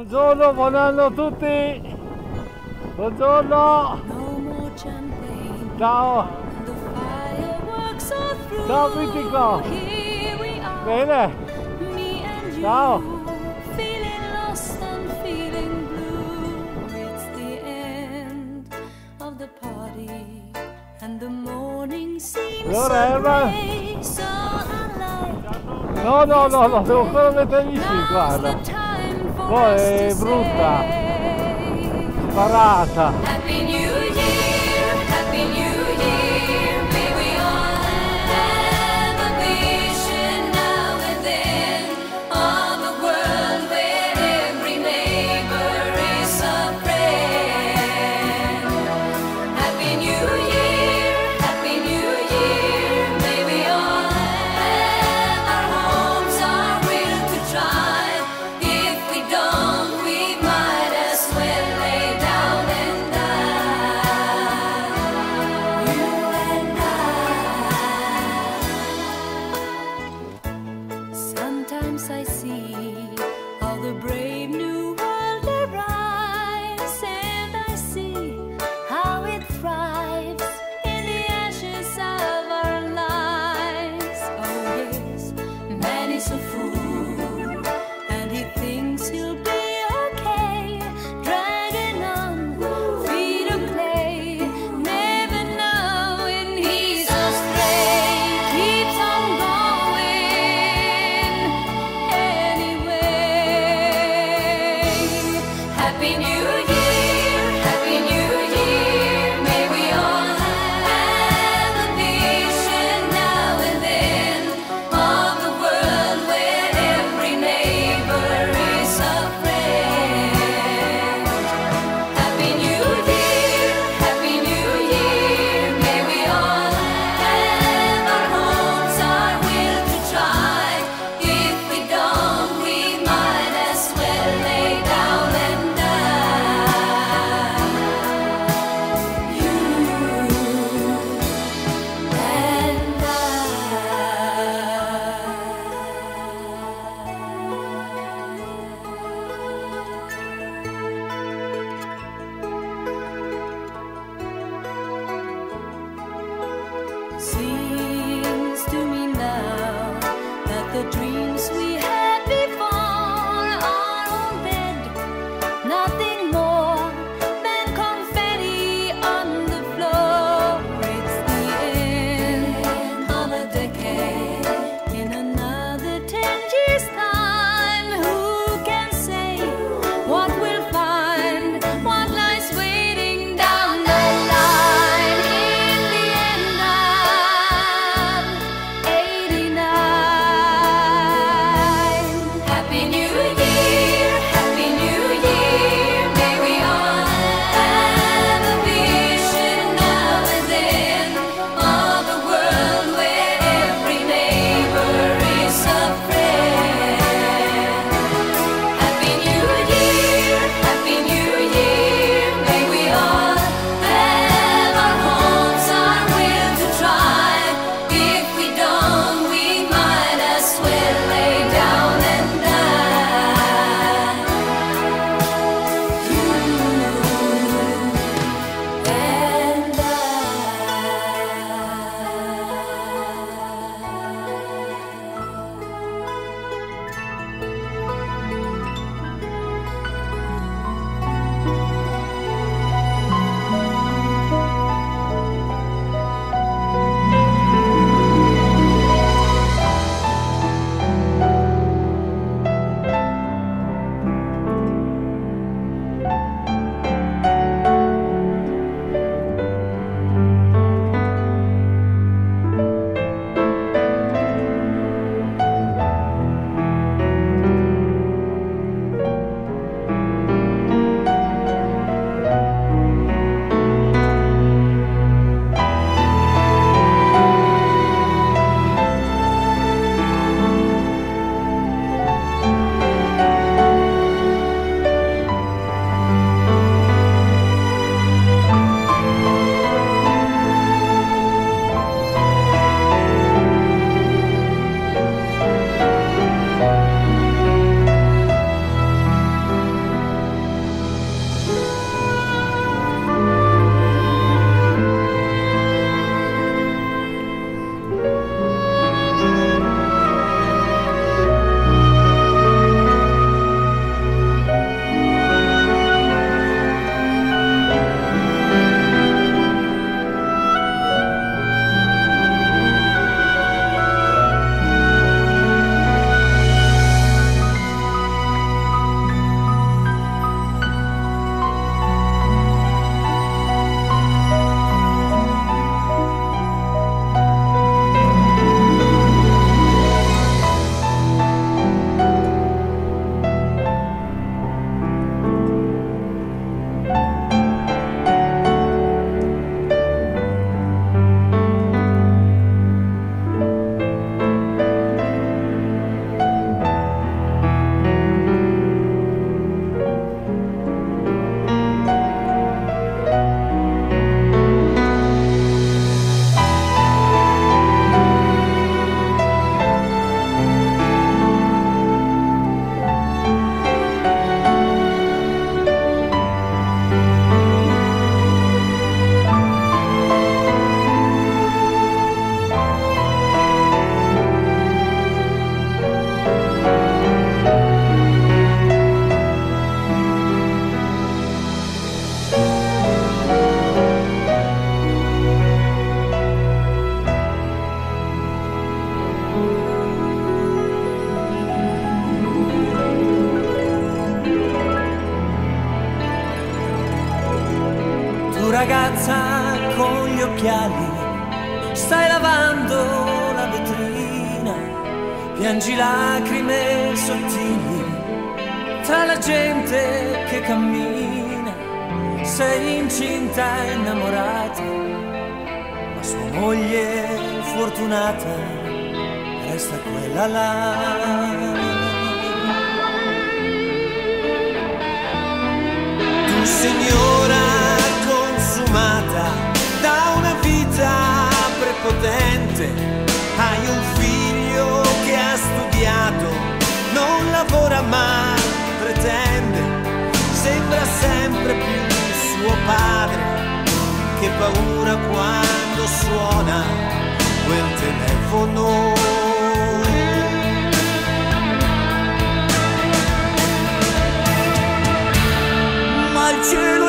Buongiorno, buon anno a tutti! Buongiorno! Ciao! Ciao Pitico! Bene! Ciao! Allora Erba! No, no, no, no, devo ancora mettere gli sci, guarda! poi è brutta. Sparata the dream. Piangi lacrime sottili tra la gente che cammina, sei incinta e innamorata, ma sua moglie fortunata resta quella là. Tu signora consumata da una vita prepotente, lavora ma pretende, sembra sempre più suo padre, che paura quando suona quel telefono. ma il cielo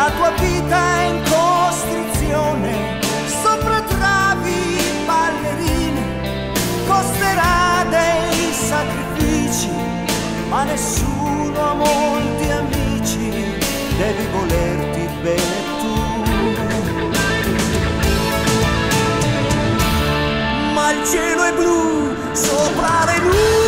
la tua vita è in costruzione, sopra travi ballerine, costerà dei sacrifici, ma nessuno ha molti amici, devi volerti bene tu. ma il cielo è blu sopra le nuvole.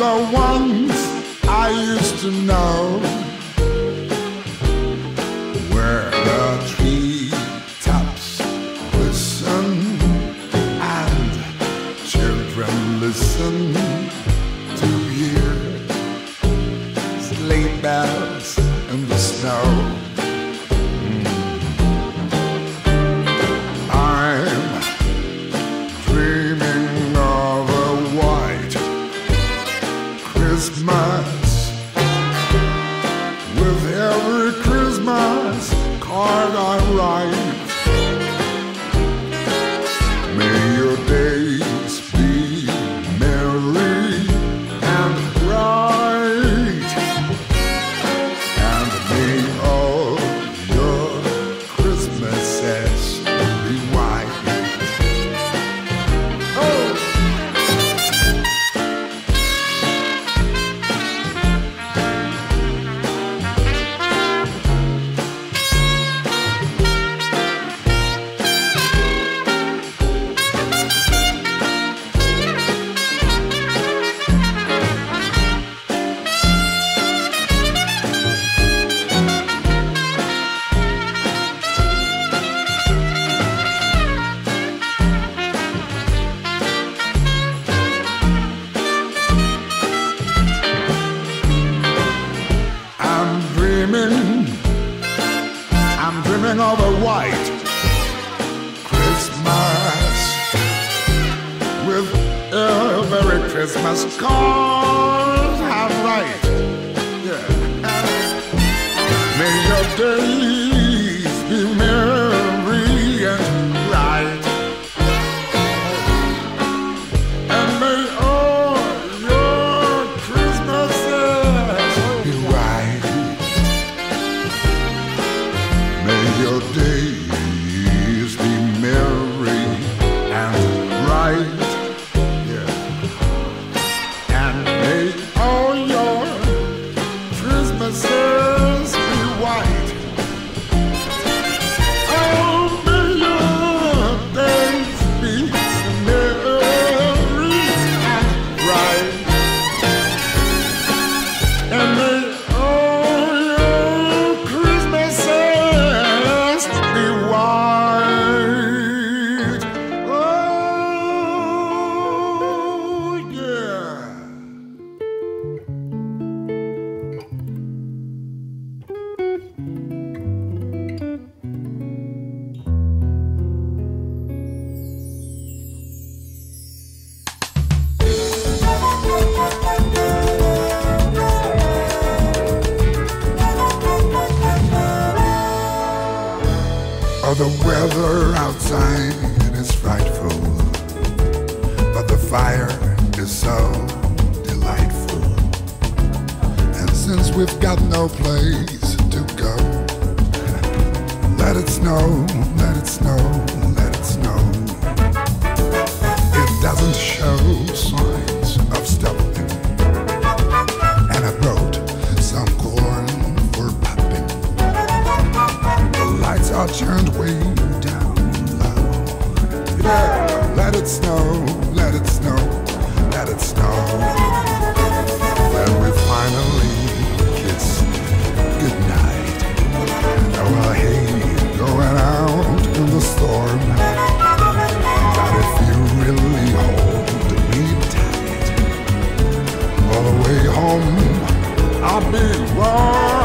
The ones I used to know, where the tree tops listen and children listen the weather outside is frightful, but the fire is so delightful. And since we've got no place to go, let it snow, let it snow. Are turned way down low. Yeah, let it snow, let it snow, let it snow. When we finally kiss goodnight, oh, I hate going out in the storm. But if you really hold me tight, all the way home, I'll be warm.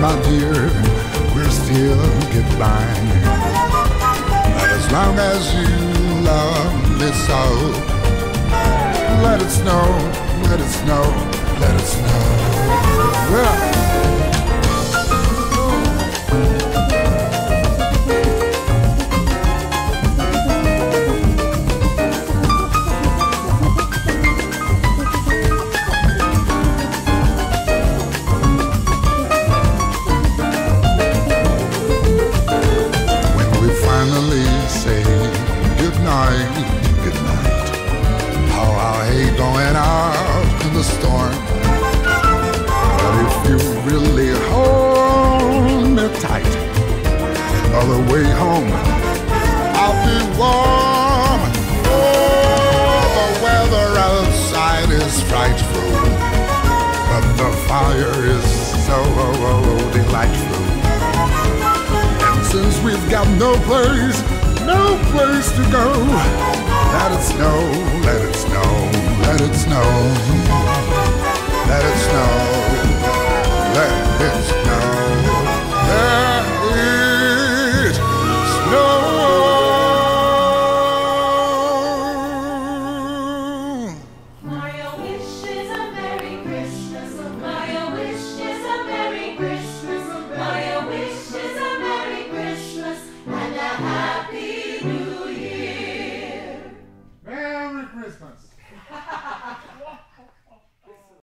My dear, we're still goodbye. But as long as you love me so, let it snow, let it snow, let it snow. Yeah. finally say goodnight, goodnight. How I hate going out in the storm. But if you really hold me tight, on the way home, I'll be warm. Oh, the weather outside is frightful, but the fire is so oh, oh, oh, delightful. Got no place, no place to go. Let it snow, let it snow, let it snow.